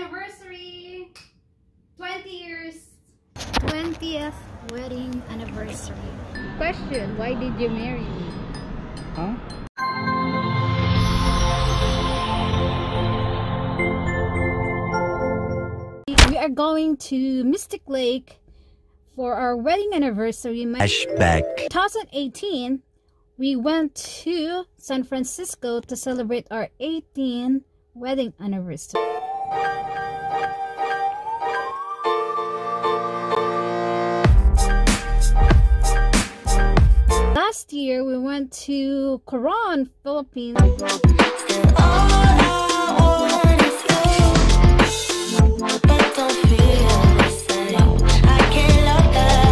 anniversary! 20 years! 20th wedding anniversary. Question, why did you marry me? Huh? We are going to Mystic Lake for our wedding anniversary. My Flashback. 2018, we went to San Francisco to celebrate our 18th wedding anniversary. Last year, we went to Coron, Philippines.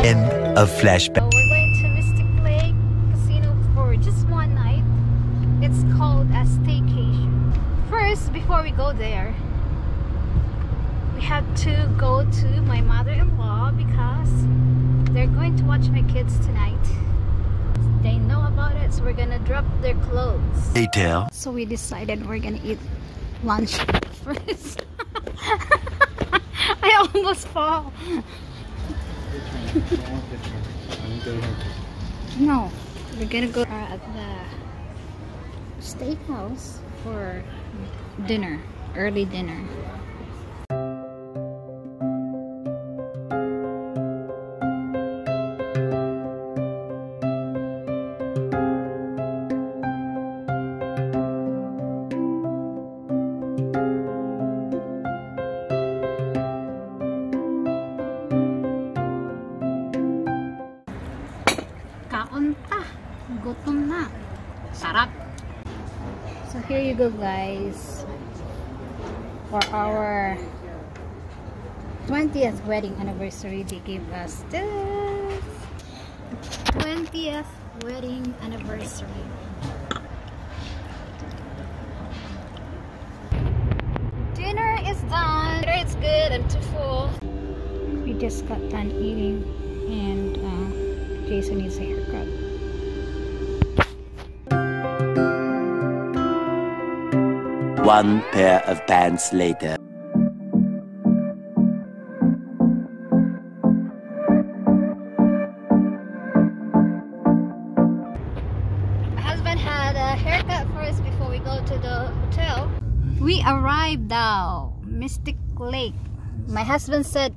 End of flashback. So we're going to Mystic Lake Casino for just one night. It's called a staycation. First, before we go there, we have to go to my mother-in-law because they're going to watch my kids tonight. They know about it, so we're gonna drop their clothes. Detail. So we decided we're gonna eat lunch first. I almost fall. No, we're gonna go at the steakhouse for dinner, early dinner. You go guys. For our 20th wedding anniversary, they gave us this. 20th wedding anniversary. Dinner is done. Dinner is good. I'm too full. We just got done eating and uh, Jason needs a haircut. One pair of pants later. My husband had a haircut first before we go to the hotel. We arrived now, Mystic Lake. My husband said,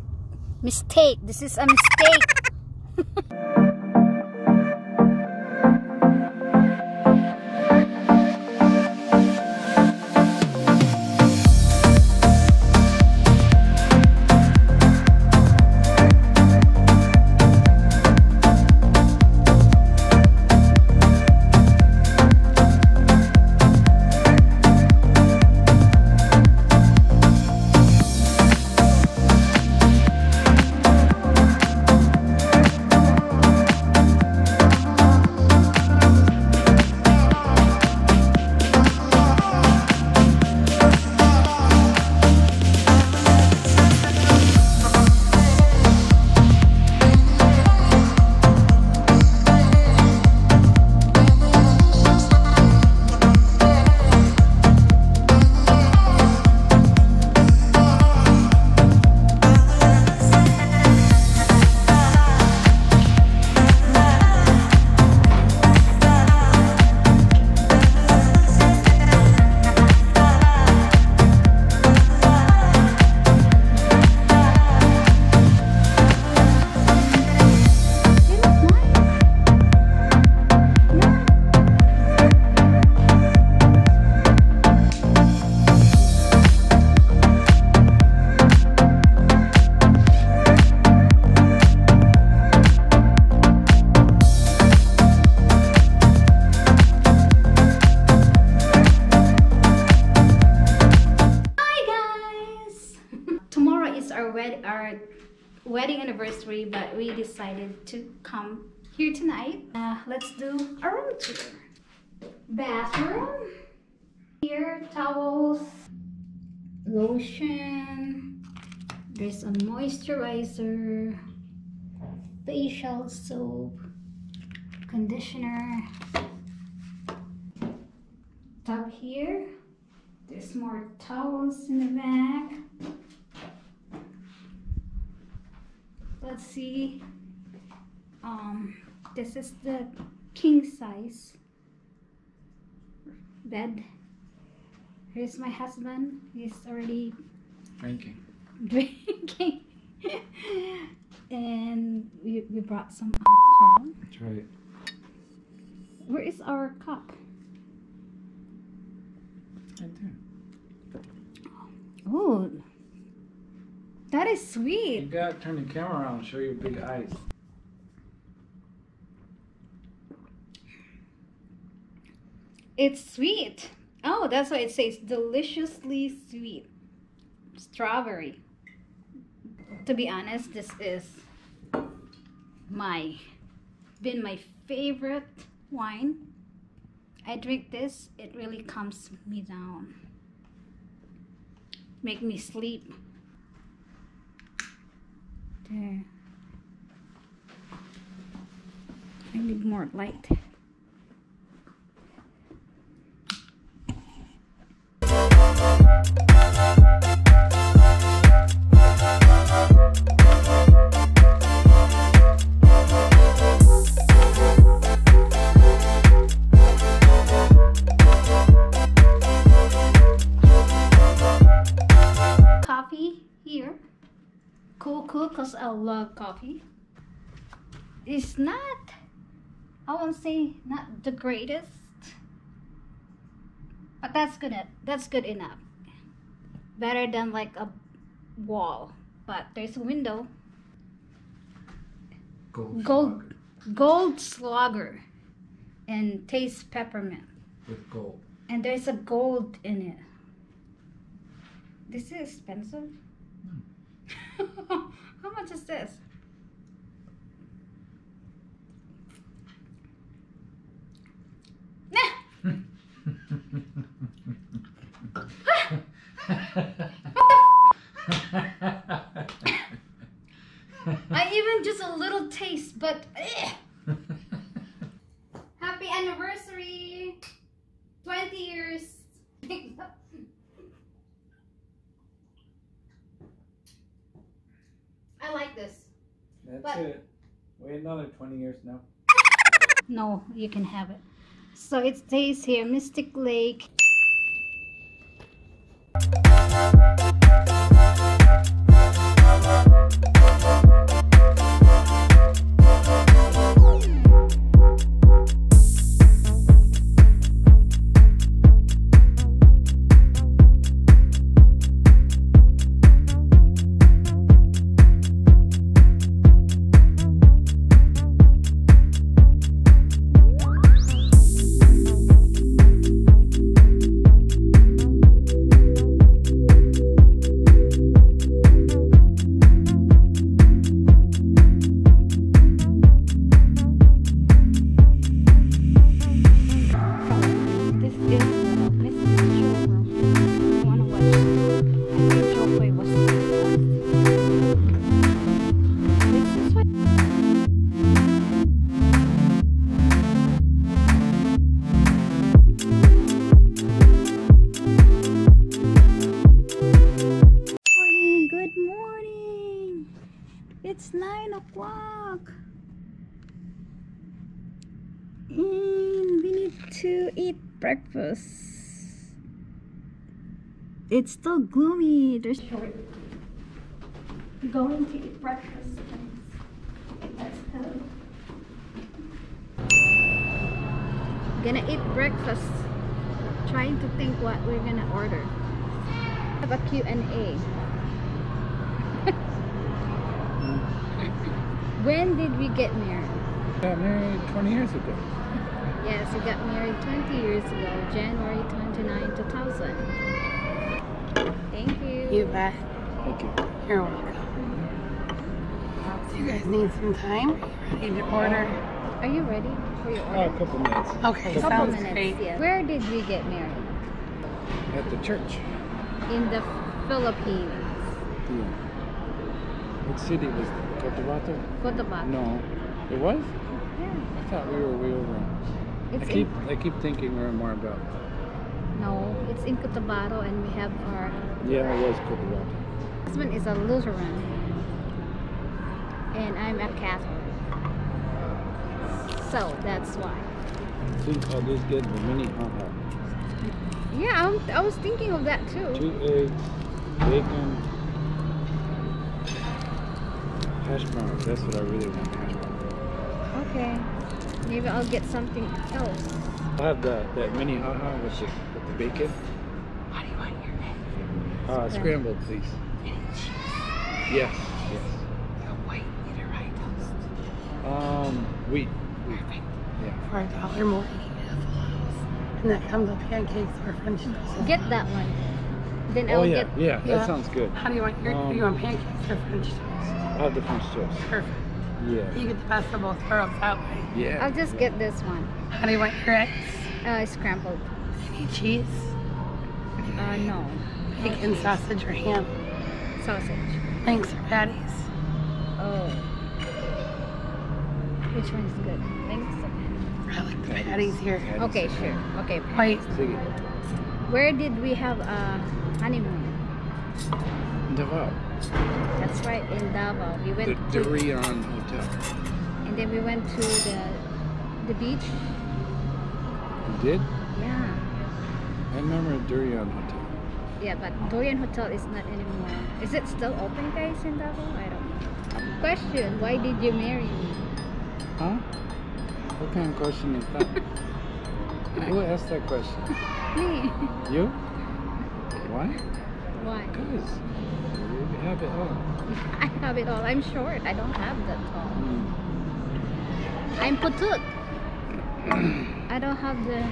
mistake, this is a mistake. wed our wedding anniversary, but we decided to come here tonight. Uh, let's do a room tour. Bathroom. Here, towels, lotion. There's a moisturizer, facial soap, conditioner. Tub here There's more towels in the back. Let's see. Um, this is the king size bed. Here's my husband. He's already Drinking. drinking. and we, we brought some alcohol. That's right. Where is our cup? Right there. Oh, that is sweet. You gotta turn the camera around and show your big eyes. It's sweet. Oh, that's why it says deliciously sweet. Strawberry. To be honest, this is my been my favorite wine. I drink this, it really calms me down. Make me sleep. There. I need more light. Because I love coffee. It's not, I won't say not the greatest, but that's good. That's good enough. Better than like a wall. But there's a window. Gold. Gold. slug Goldschläger and taste peppermint. With gold. And there's a gold in it. This is expensive. How much is this? Nah. I even just a little taste, but eh. Happy anniversary! 20 years. I like this. That's But- it. Wait another 20 years now. no, you can have it. So it stays here, Mystic Lake. To eat breakfast. It's still gloomy. There's short. Going to eat breakfast. Let's go. Gonna eat breakfast. Trying to think what we're gonna order. Have a Q&A. when did we get married? Got married 20 years ago. Yes, we got married 20 years ago, January 29, 2000. Thank you. You bet. Thank you. You're welcome. Do you guys need some time? Ready to order? Are you ready for your Oh, order? a couple minutes. Okay, A Couple sounds minutes, great. yeah. Where did we get married? At the church. In the Philippines. Yeah. What city was it? Cotabato? Cotabato. No. It was? Yeah. I thought we were way over. I keep I keep thinking we're in Marbella. No, it's in Cotabato and we have our Yeah, it was Cotabato. husband is a Lutheran and I'm a Catholic. So that's why. I think I'll just get the mini hot dog. Yeah, I'm, I was thinking of that too. Two eggs, bacon, hash browns. That's what I really want. Hash. Okay. Maybe I'll get something else. I'll have the that mini hot dog with the, with the bacon. How do you want your eggs? Uh, scrambled, please. Yes. Yes. The white either right toast. Um, wheat. Perfect. Yeah. For a dollar more, you can get house. And that comes with pancakes or French toast. Get that one. Then Oh I'll yeah, get yeah. Yeah. That sounds good. How do you want your? Um, do you want pancakes or French toast? I'll have the French toast. Perfect. Yeah. You get the best of both worlds that way. Yeah. I'll just get this one. How do you want your eggs? Uh, scrambled. Any cheese, Uh, no. bacon, sausage, or ham? Sausage. Links or patties? Oh. Which one is good? Thanks. I like the patties here. Patties. Okay, sure. Okay. White. Where did we have a honeymoon? Davao. That's right, in Davao. We The went to, Durian Hotel. and then we went to the the beach. You did? Yeah. I remember Durian Hotel. Yeah, but Dorian Hotel is not anymore. Is it still open, guys, in Davao? I don't know. Question: Why did you marry me? Huh? What kind of question is that? Who asked that question? Me? You? Why? Why? Because you have it all. I have it all. I'm short. I don't have that tall. Mm. I'm putut. I don't have the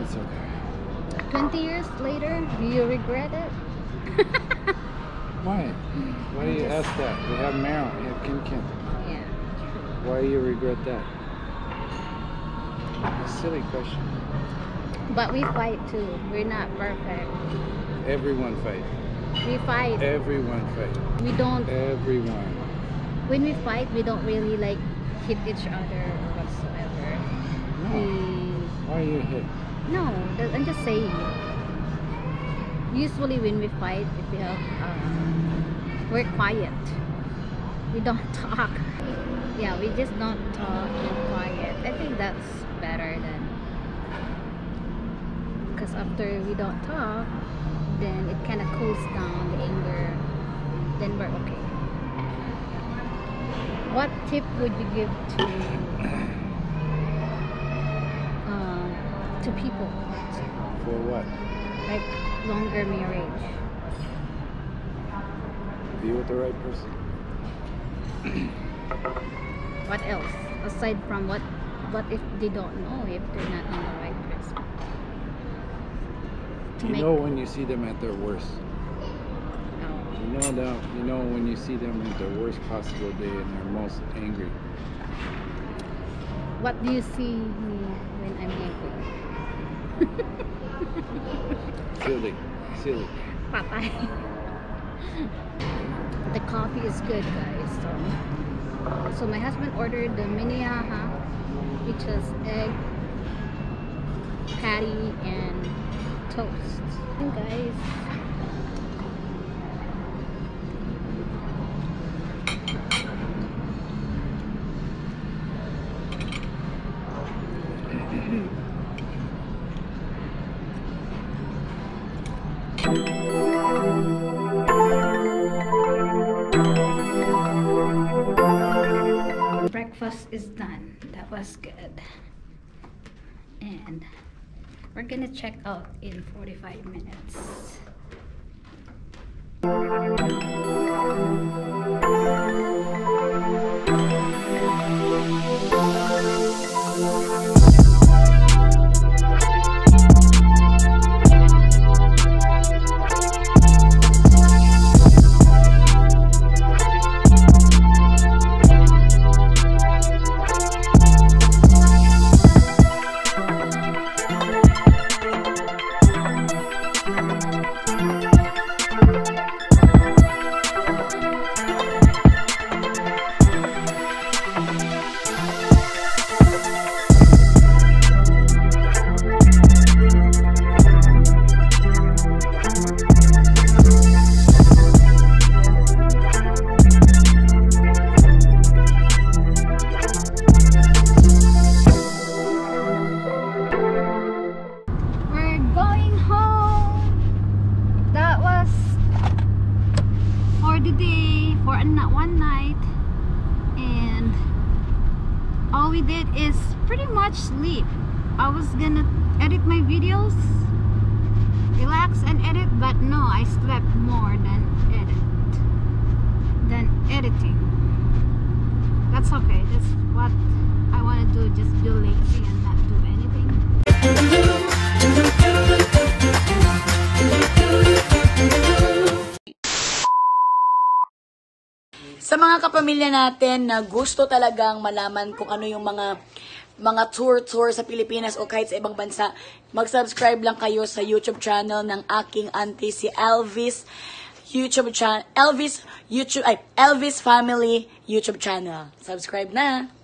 It's okay. 20 years later. Do you regret it? Why? Why do you ask that? We have Meryl, we have Kim Kim. yeah. Why do you regret that? A silly question. But we fight too. We're not perfect. Everyone fight. We fight. Everyone fight. We don't. Everyone. When we fight, we don't really like hit each other or whatsoever. No. We Why you hit? no. I'm just saying. Usually, when we fight, if we have, um, we're quiet. We don't talk. Yeah, we just don't talk and quiet. I think that's better than. Because after we don't talk, then it kind of cools down the anger. Then we're okay. What tip would you give to um, to people For what? like longer marriage? Be with the right person. What else aside from what? What if they don't know if they're not on the right You know when you see them at their worst. no. You know that. You know when you see them at their worst possible day and they're most angry. What do you see me when I'm angry? Silly. Silly. Patay. the coffee is good, guys. So, so my husband ordered the minyaha, which is egg, patty, and toast. And guys, breakfast is done. That was good. And we're gonna check out in 45 minutes. I was gonna edit my videos, relax and edit, but no, I slept more than edit than editing. That's okay. That's what I want to do. Just be lazy and not do anything. Sa mga kapamilya natin na gusto talagang malaman kung ano yung mga mga tour-tour sa Pilipinas o kahit sa ibang bansa, mag-subscribe lang kayo sa YouTube channel ng aking auntie si Elvis YouTube channel Elvis YouTube ay Elvis Family YouTube channel. Subscribe na.